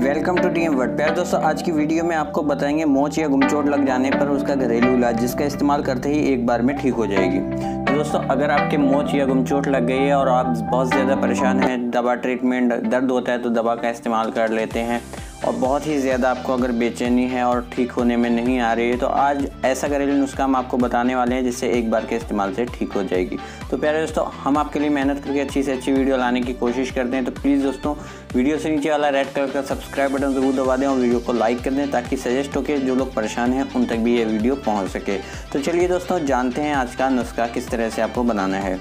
Welcome to D M word. प्यार दोस्तों, आज की वीडियो में आपको बताएँगे मोच या गुमचोट लग जाने पर उसका घरेलू इलाज, जिसका इस्तेमाल करते ही एक बार में ठीक हो जाएगी। तो दोस्तों, अगर आपके मोच या गुमचोट लग गई है और आप बहुत ज़्यादा परेशान हैं, दवा ट्रीटमेंट दर्द होता है तो दवा का इस्तेमाल कर लेते हैं। और बहुत ही ज़्यादा आपको अगर बेचैनी है और ठीक होने में नहीं आ रही है तो आज ऐसा घरेलू नुस्खा हम आपको बताने वाले हैं, जिससे एक बार के इस्तेमाल से ठीक हो जाएगी। तो प्यारे दोस्तों, हम आपके लिए मेहनत करके अच्छी से अच्छी वीडियो लाने की कोशिश करते हैं तो प्लीज़ दोस्तों, वीडियो से नीचे वाला रेड कलर का सब्सक्राइब बटन ज़रूर दबा दें और वीडियो को लाइक कर दें, ताकि सजेस्ट हो के जो लोग परेशान हैं, उन तक भी ये वीडियो पहुँच सके। तो चलिए दोस्तों, जानते हैं आज का नुस्खा किस तरह से आपको बनाना है।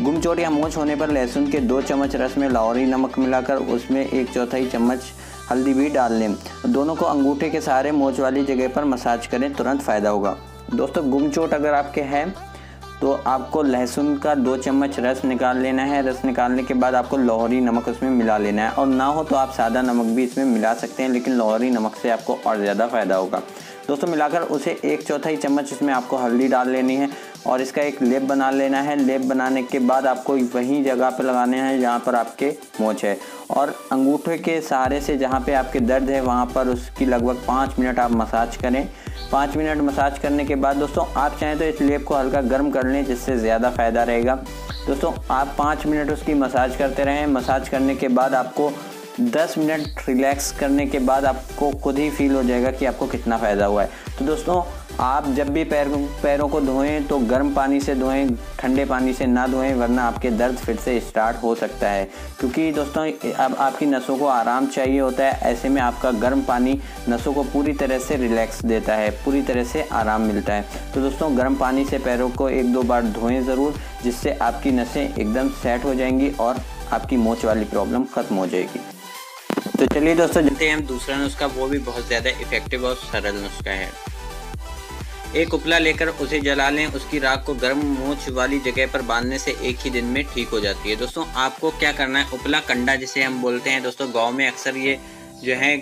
गुमचोट या मोच होने पर लहसुन के दो चम्मच रस में लाहौरी नमक मिलाकर उसमें एक चौथाई चम्मच हल्दी भी डाल लें। दोनों को अंगूठे के सहारे मोच वाली जगह पर मसाज करें, तुरंत फ़ायदा होगा। दोस्तों, गुम चोट अगर आपके हैं तो आपको लहसुन का दो चम्मच रस निकाल लेना है। रस निकालने के बाद आपको लाहौरी नमक उसमें मिला लेना है। और ना हो तो आप सादा नमक भी इसमें मिला सकते हैं, लेकिन लाहौरी नमक से आपको और ज़्यादा फ़ायदा होगा। दोस्तों, मिलाकर उसे एक चौथाई चम्मच इसमें आपको हल्दी डाल लेनी है और इसका एक लेप बना लेना है। लेप बनाने के बाद आपको वहीं जगह पर लगाने हैं जहाँ पर आपके मोच है। और अंगूठे के सहारे से जहाँ पे आपके दर्द है, वहाँ पर उसकी लगभग पाँच मिनट आप मसाज करें। पाँच मिनट मसाज करने के बाद दोस्तों, आप चाहें तो इस लेप को हल्का गर्म कर लें, जिससे ज़्यादा फ़ायदा रहेगा। दोस्तों, आप पाँच मिनट उसकी मसाज करते रहें। मसाज करने के बाद आपको 10 मिनट रिलैक्स करने के बाद आपको खुद ही फील हो जाएगा कि आपको कितना फ़ायदा हुआ है। तो दोस्तों, आप जब भी पैर, पैरों को धोएँ तो गर्म पानी से धोएँ, ठंडे पानी से ना धोएँ, वरना आपके दर्द फिर से स्टार्ट हो सकता है। क्योंकि दोस्तों, अब आपकी नसों को आराम चाहिए होता है, ऐसे में आपका गर्म पानी नसों को पूरी तरह से रिलैक्स देता है, पूरी तरह से आराम मिलता है। तो दोस्तों, गर्म पानी से पैरों को एक दो बार धोएँ ज़रूर, जिससे आपकी नसें एकदम सेट हो जाएँगी और आपकी मोच वाली प्रॉब्लम ख़त्म हो जाएगी। तो चलिए दोस्तों जानते हैं हम दूसरा नुस्खा, वो भी बहुत ज़्यादा इफ़ेक्टिव और सरल नुस्खा है। एक उपला लेकर उसे जला लें, उसकी राख को गर्म मोच वाली जगह पर बांधने से एक ही दिन में ठीक हो जाती है। दोस्तों, आपको क्या करना है? उपला कंडा जिसे हम बोलते हैं, दोस्तों, गाँव में अक्सर ये जो है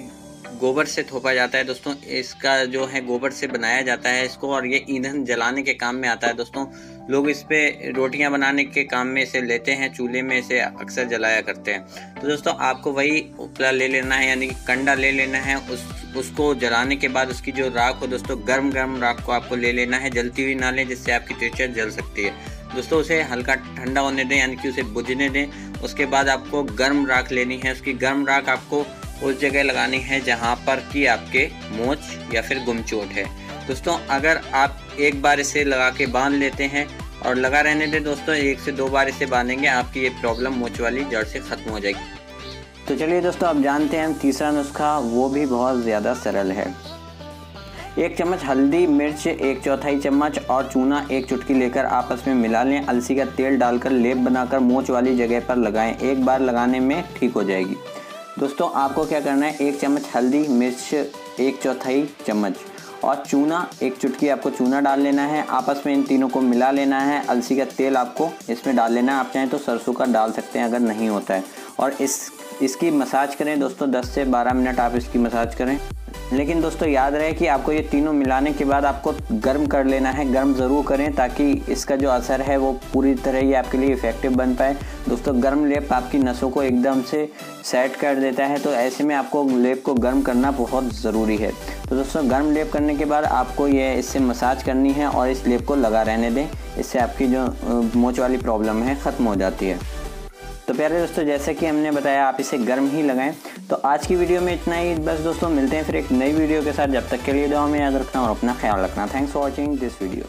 गोबर से थोपा जाता है दोस्तों, इसका जो है गोबर से बनाया जाता है इसको और ये ईंधन जलाने के काम में आता है दोस्तों। लोग इस पर रोटियाँ बनाने के काम में इसे लेते हैं, चूल्हे में इसे अक्सर जलाया करते हैं। तो दोस्तों, आपको वही उपला ले लेना है, यानी कि कंडा ले लेना है, उस, उसको जलाने के बाद उसकी जो राख हो दोस्तों गर्म गर्म राख को आपको ले लेना है, जलती हुई ना लें, जिससे आपकी त्वचा जल सकती है। दोस्तों, उसे हल्का ठंडा होने दें, यानी कि उसे बुझने दें, उसके बाद आपको गर्म राख लेनी है, उसकी गर्म राख आपको उस जगह लगानी है जहाँ पर कि आपके मोच या फिर गुमचोट है। दोस्तों, अगर आप एक बार इसे लगा के बाँध लेते हैं और लगा रहने दें, दोस्तों, एक से दो बार इसे बांधेंगे, आपकी ये प्रॉब्लम मोच वाली जड़ से ख़त्म हो जाएगी। तो चलिए दोस्तों, आप जानते हैं तीसरा नुस्खा, वो भी बहुत ज़्यादा सरल है। एक चम्मच हल्दी, मिर्च, एक चौथाई चम्मच और चूना, एक चुटकी लेकर आपस में मिला लें। अलसी का तेल डालकर लेप बनाकर मोच वाली जगह पर लगाएँ। एक बार लगाने में ठीक हो जाएगी। दोस्तों, आपको क्या करना है? एक चम्मच हल्दी, मिर्च, एक चौथाई चम्मच। और चूना, एक चुटकी आपको चूना डाल लेना है। आपस में इन तीनों को मिला लेना है। अलसी का तेल आपको इसमें डाल लेना है। आप चाहें तो सरसों का डाल सकते हैं अगर नहीं होता है। और इस, इसकी मसाज करें। दोस्तों 10 से 12 मिनट आप इसकी मसाज करें। लेकिन दोस्तों, याद रहे कि आपको ये तीनों मिलाने के बाद आपको गर्म कर लेना है। गर्म ज़रूर करें ताकि इसका जो असर है वो पूरी तरह ही आपके लिए इफ़ेक्टिव बन पाए। दोस्तों, गर्म लेप आपकी नसों को एकदम से सेट कर देता है तो ऐसे में आपको लेप को गर्म करना बहुत ज़रूरी है। तो दोस्तों, गर्म लेप करने के बाद आपको ये इससे मसाज करनी है और इस लेप को लगा रहने दें। इससे आपकी जो मोच वाली प्रॉब्लम है, ख़त्म हो जाती है। तो प्यारे दोस्तों, जैसे कि हमने बताया, आप इसे गर्म ही लगाएँ। तो आज की वीडियो में इतना ही। बस दोस्तों, मिलते हैं फिर एक नई वीडियो के साथ। जब तक के लिए दुआ में याद रखना और अपना ख्याल रखना। Thanks for watching this video